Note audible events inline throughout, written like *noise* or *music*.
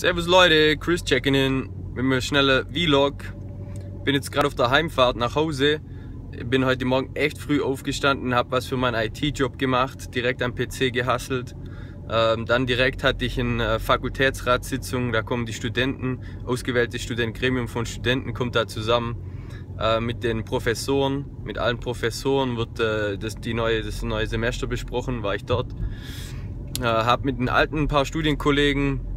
Servus Leute, Chris checking in mit einem schnellen Vlog. Bin jetzt gerade auf der Heimfahrt nach Hause. Bin heute Morgen echt früh aufgestanden, habe was für meinen IT-Job gemacht, direkt am PC gehasselt. Ähm, dann direkt hatte ich eine Fakultätsratssitzung, da kommen die Studenten, ausgewählte Studentengremium von Studenten kommt da zusammen äh, mit den Professoren, mit allen Professoren wird äh, das, die neue, das neue Semester besprochen, war ich dort. Äh, habe mit den alten ein paar Studienkollegen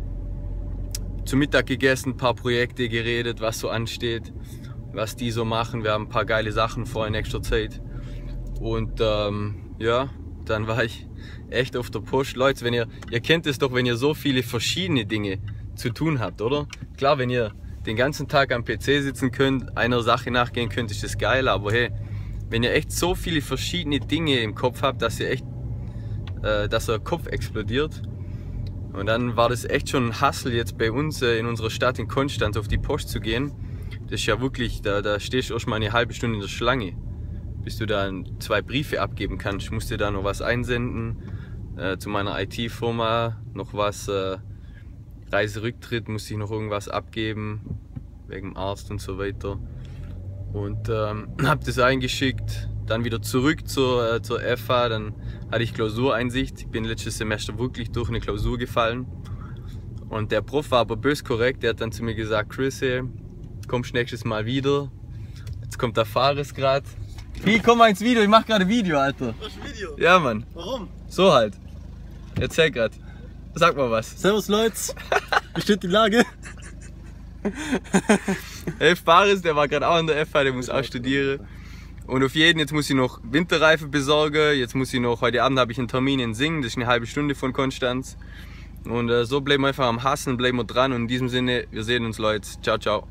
zu Mittag gegessen, ein paar Projekte geredet, was so ansteht, was die so machen. Wir haben ein paar geile Sachen vor in nächster Zeit. Und ähm, ja, dann war ich echt auf der Post. Leute, wenn ihr, ihr kennt es doch, wenn ihr so viele verschiedene Dinge zu tun habt, oder? Klar, wenn ihr den ganzen Tag am PC sitzen könnt, einer Sache nachgehen könnt, ist das geil, aber hey, wenn ihr echt so viele verschiedene Dinge im Kopf habt, dass ihr echt, äh, dass euer Kopf explodiert, und dann war das echt schon ein Hassel jetzt bei uns äh, in unserer Stadt in Konstanz auf die Post zu gehen. Das ist ja wirklich, da, da stehst du erst mal eine halbe Stunde in der Schlange, bis du da zwei Briefe abgeben kannst. Ich musste da noch was einsenden äh, zu meiner IT-Firma, noch was, äh, Reiserücktritt musste ich noch irgendwas abgeben, wegen dem Arzt und so weiter. Und ähm, *clears throat* habe das eingeschickt, dann wieder zurück zur, äh, zur FH, dann hatte ich Klausureinsicht. Ich bin letztes Semester wirklich durch eine Klausur gefallen. Und der Prof war aber bös korrekt, der hat dann zu mir gesagt, Chris, hey, kommst nächstes Mal wieder. Jetzt kommt der Fares gerade. Wie, komm mal ins Video, ich mach gerade Video, Alter. Was Video? Ja, Mann. Warum? So halt. Erzähl grad. Sag mal was. Servus Leute, wie steht die Lage? *laughs* Hey, Fares, der war gerade auch in der FH, der muss auch studieren. Und auf jeden, jetzt muss ich noch Winterreifen besorgen. Jetzt muss ich noch, heute Abend habe ich einen Termin in Singen, das ist eine halbe Stunde von Konstanz. Und äh, so bleiben wir einfach am Hassen, bleiben wir dran. Und in diesem Sinne, wir sehen uns Leute. Ciao, ciao.